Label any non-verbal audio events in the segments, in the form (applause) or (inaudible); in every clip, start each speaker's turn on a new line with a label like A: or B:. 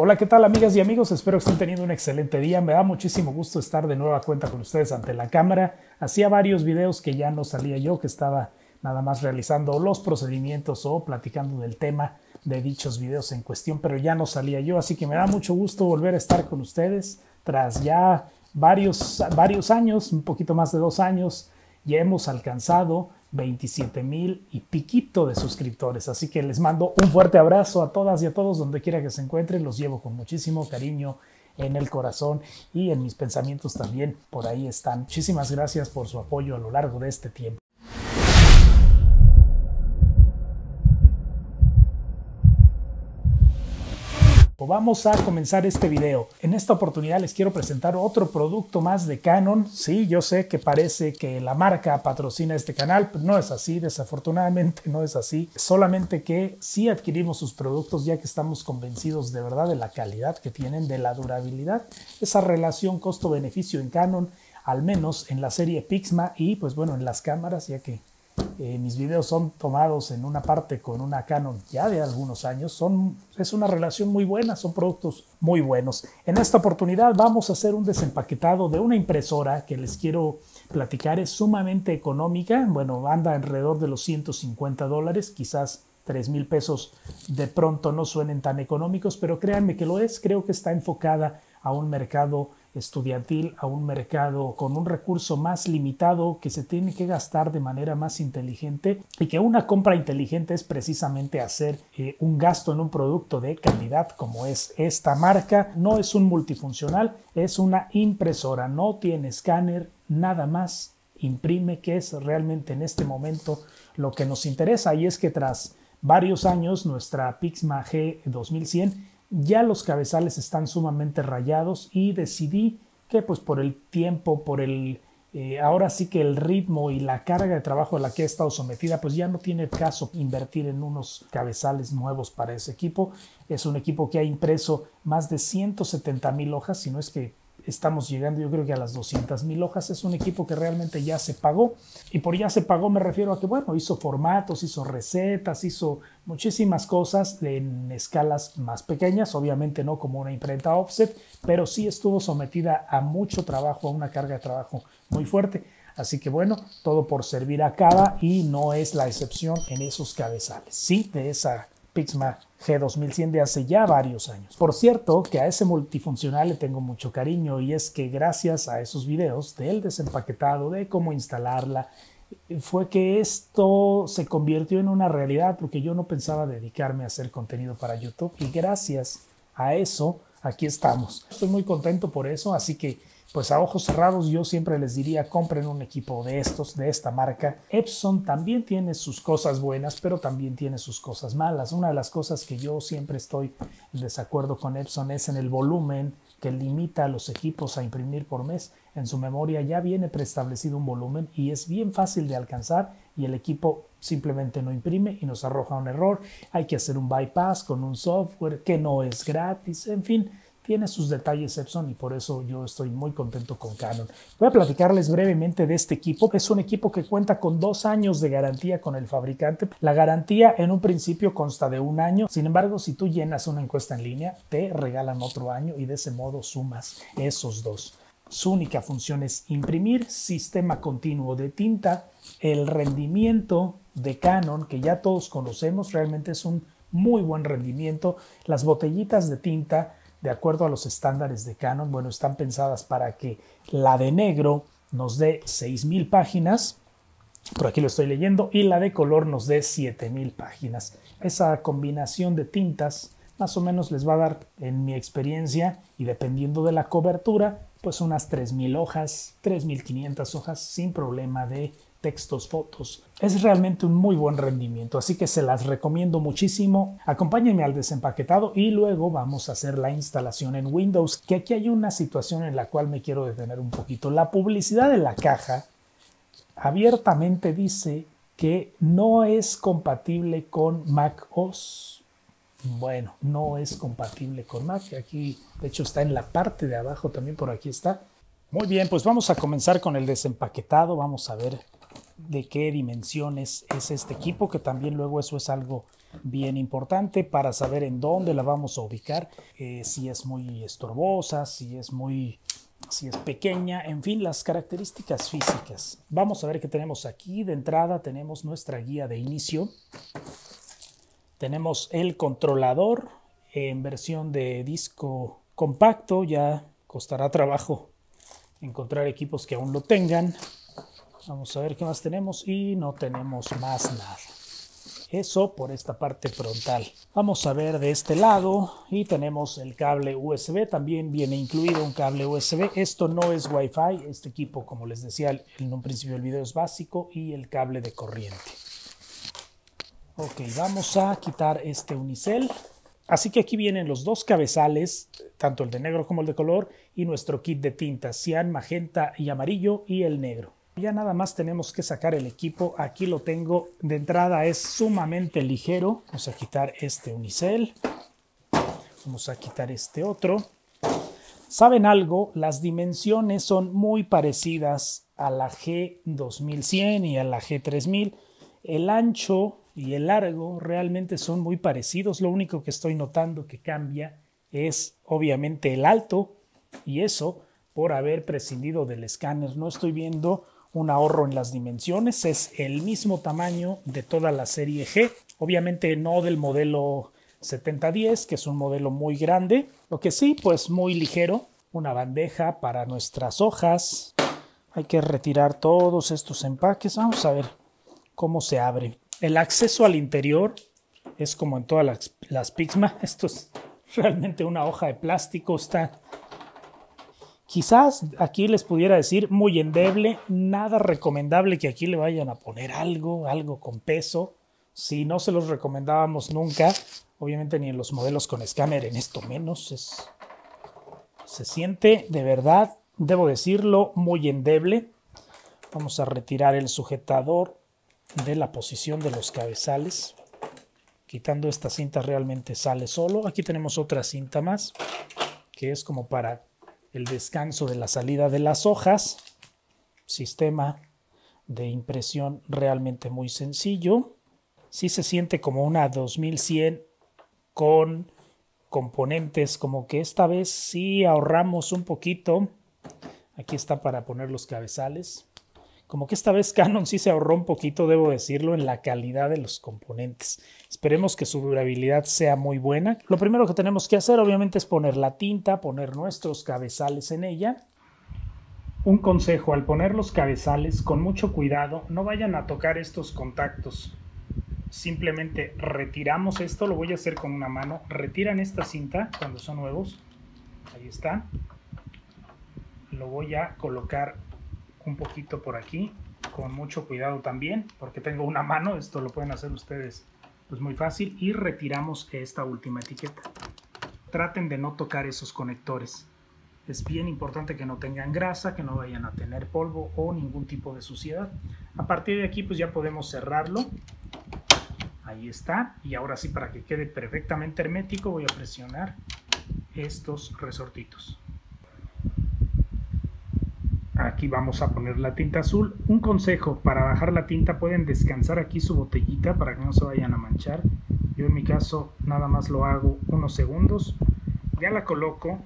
A: Hola, ¿qué tal amigas y amigos? Espero que estén teniendo un excelente día. Me da muchísimo gusto estar de nueva cuenta con ustedes ante la cámara. Hacía varios videos que ya no salía yo, que estaba nada más realizando los procedimientos o platicando del tema de dichos videos en cuestión, pero ya no salía yo, así que me da mucho gusto volver a estar con ustedes tras ya varios, varios años, un poquito más de dos años, ya hemos alcanzado 27 mil y piquito de suscriptores. Así que les mando un fuerte abrazo a todas y a todos donde quiera que se encuentren. Los llevo con muchísimo cariño en el corazón y en mis pensamientos también. Por ahí están. Muchísimas gracias por su apoyo a lo largo de este tiempo. Vamos a comenzar este video. En esta oportunidad les quiero presentar otro producto más de Canon. Sí, yo sé que parece que la marca patrocina este canal, pero no es así, desafortunadamente (laughs) no es así. Solamente que sí adquirimos sus productos ya que estamos convencidos de verdad de la calidad que tienen, de la durabilidad, esa relación costo-beneficio en Canon, al menos en la serie Pixma y pues bueno, en las cámaras, ya que eh, mis videos son tomados en una parte con una Canon ya de algunos años. Son, es una relación muy buena, son productos muy buenos. En esta oportunidad vamos a hacer un desempaquetado de una impresora que les quiero platicar. Es sumamente económica. Bueno, anda alrededor de los 150 dólares, quizás 3 mil pesos de pronto no suenen tan económicos, pero créanme que lo es. Creo que está enfocada a un mercado estudiantil a un mercado con un recurso más limitado que se tiene que gastar de manera más inteligente y que una compra inteligente es precisamente hacer eh, un gasto en un producto de calidad como es esta marca. No es un multifuncional, es una impresora, no tiene escáner, nada más. Imprime que es realmente en este momento lo que nos interesa. Y es que tras varios años nuestra Pixma G 2100 ya los cabezales están sumamente rayados y decidí que pues por el tiempo, por el eh, ahora sí que el ritmo y la carga de trabajo a la que he estado sometida, pues ya no tiene caso invertir en unos cabezales nuevos para ese equipo. Es un equipo que ha impreso más de 170 mil hojas, si no es que estamos llegando yo creo que a las 200 mil hojas. Es un equipo que realmente ya se pagó. Y por ya se pagó me refiero a que, bueno, hizo formatos, hizo recetas, hizo muchísimas cosas en escalas más pequeñas, obviamente no como una imprenta offset, pero sí estuvo sometida a mucho trabajo, a una carga de trabajo muy fuerte. Así que bueno, todo por servir acaba y no es la excepción en esos cabezales. Sí, de esa Pixma G2100 de hace ya varios años. Por cierto, que a ese multifuncional le tengo mucho cariño y es que gracias a esos videos del desempaquetado, de cómo instalarla, fue que esto se convirtió en una realidad porque yo no pensaba dedicarme a hacer contenido para YouTube y gracias a eso aquí estamos. Estoy muy contento por eso, así que pues a ojos cerrados yo siempre les diría compren un equipo de estos, de esta marca. Epson también tiene sus cosas buenas, pero también tiene sus cosas malas. Una de las cosas que yo siempre estoy en desacuerdo con Epson es en el volumen que limita a los equipos a imprimir por mes. En su memoria ya viene preestablecido un volumen y es bien fácil de alcanzar y el equipo simplemente no imprime y nos arroja un error. Hay que hacer un bypass con un software que no es gratis, en fin tiene sus detalles Epson y por eso yo estoy muy contento con Canon. Voy a platicarles brevemente de este equipo. Es un equipo que cuenta con dos años de garantía con el fabricante. La garantía en un principio consta de un año. Sin embargo, si tú llenas una encuesta en línea, te regalan otro año y de ese modo sumas esos dos. Su única función es imprimir sistema continuo de tinta. El rendimiento de Canon, que ya todos conocemos, realmente es un muy buen rendimiento. Las botellitas de tinta de acuerdo a los estándares de Canon, bueno, están pensadas para que la de negro nos dé 6.000 páginas, por aquí lo estoy leyendo, y la de color nos dé 7.000 páginas. Esa combinación de tintas más o menos les va a dar, en mi experiencia, y dependiendo de la cobertura, pues unas 3.000 hojas, 3.500 hojas sin problema de textos, fotos. Es realmente un muy buen rendimiento, así que se las recomiendo muchísimo. Acompáñenme al desempaquetado y luego vamos a hacer la instalación en Windows, que aquí hay una situación en la cual me quiero detener un poquito. La publicidad de la caja abiertamente dice que no es compatible con Mac OS. Bueno, no es compatible con Mac. Aquí, de hecho, está en la parte de abajo también, por aquí está. Muy bien, pues vamos a comenzar con el desempaquetado. Vamos a ver de qué dimensiones es este equipo, que también luego eso es algo bien importante para saber en dónde la vamos a ubicar, eh, si es muy estorbosa, si es muy si es pequeña, en fin, las características físicas. Vamos a ver qué tenemos aquí. De entrada tenemos nuestra guía de inicio. Tenemos el controlador en versión de disco compacto. Ya costará trabajo encontrar equipos que aún lo tengan. Vamos a ver qué más tenemos y no tenemos más nada. Eso por esta parte frontal. Vamos a ver de este lado y tenemos el cable USB. También viene incluido un cable USB. Esto no es Wi-Fi. Este equipo, como les decía en un principio del video, es básico y el cable de corriente. Ok, vamos a quitar este unicel. Así que aquí vienen los dos cabezales, tanto el de negro como el de color, y nuestro kit de tintas, cian, magenta y amarillo, y el negro. Ya nada más tenemos que sacar el equipo. Aquí lo tengo. De entrada es sumamente ligero. Vamos a quitar este unicel. Vamos a quitar este otro. ¿Saben algo? Las dimensiones son muy parecidas a la G2100 y a la G3000. El ancho y el largo realmente son muy parecidos. Lo único que estoy notando que cambia es obviamente el alto y eso por haber prescindido del escáner. No estoy viendo un ahorro en las dimensiones, es el mismo tamaño de toda la serie G, obviamente no del modelo 7010, que es un modelo muy grande, lo que sí, pues muy ligero, una bandeja para nuestras hojas, hay que retirar todos estos empaques, vamos a ver cómo se abre. El acceso al interior es como en todas las, Pixma, (laughs) esto es realmente una hoja de plástico, está Quizás aquí les pudiera decir muy endeble, nada recomendable que aquí le vayan a poner algo, algo con peso. Si no se los recomendábamos nunca, obviamente ni en los modelos con escáner, en esto menos. Se siente de verdad, debo decirlo, muy endeble. Vamos a retirar el sujetador de la posición de los cabezales. Quitando esta cinta realmente sale solo. Aquí tenemos otra cinta más, que es como para el descanso de la salida de las hojas, sistema de impresión realmente muy sencillo. Sí se siente como una 2100 con componentes, como que esta vez sí ahorramos un poquito. Aquí está para poner los cabezales. Como que esta vez Canon sí se ahorró un poquito, debo decirlo, en la calidad de los componentes. Esperemos que su durabilidad sea muy buena. Lo primero que tenemos que hacer obviamente es poner la tinta, poner nuestros cabezales en ella. Un consejo, al poner los cabezales, con mucho cuidado, no vayan a tocar estos contactos. Simplemente retiramos esto, lo voy a hacer con una mano. Retiran esta cinta cuando son nuevos. Ahí está. Lo voy a colocar un poquito por aquí, con mucho cuidado también, porque tengo una mano, esto lo pueden hacer ustedes pues muy fácil, y retiramos esta última etiqueta. Traten de no tocar esos conectores. Es bien importante que no tengan grasa, que no vayan a tener polvo o ningún tipo de suciedad. A partir de aquí pues ya podemos cerrarlo. Ahí está. Y ahora sí, para que quede perfectamente hermético, voy a presionar estos resortitos. Aquí vamos a poner la tinta azul. Un consejo, para bajar la tinta pueden descansar aquí su botellita para que no se vayan a manchar. Yo en mi caso nada más lo hago unos segundos. Ya la coloco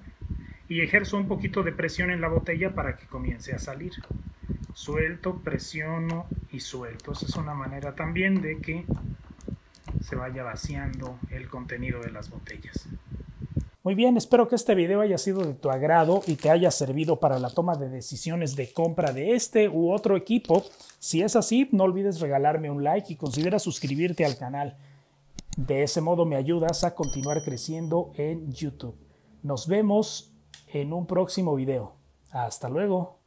A: y ejerzo un poquito de presión en la botella para que comience a salir. Suelto, presiono y suelto. Esa es una manera también de que se vaya vaciando el contenido de las botellas. Muy bien, espero que este video haya sido de tu agrado y te haya servido para la toma de decisiones de compra de este u otro equipo. Si es así, no olvides regalarme un like y considera suscribirte al canal. De ese modo me ayudas a continuar creciendo en YouTube. Nos vemos en un próximo video. Hasta luego.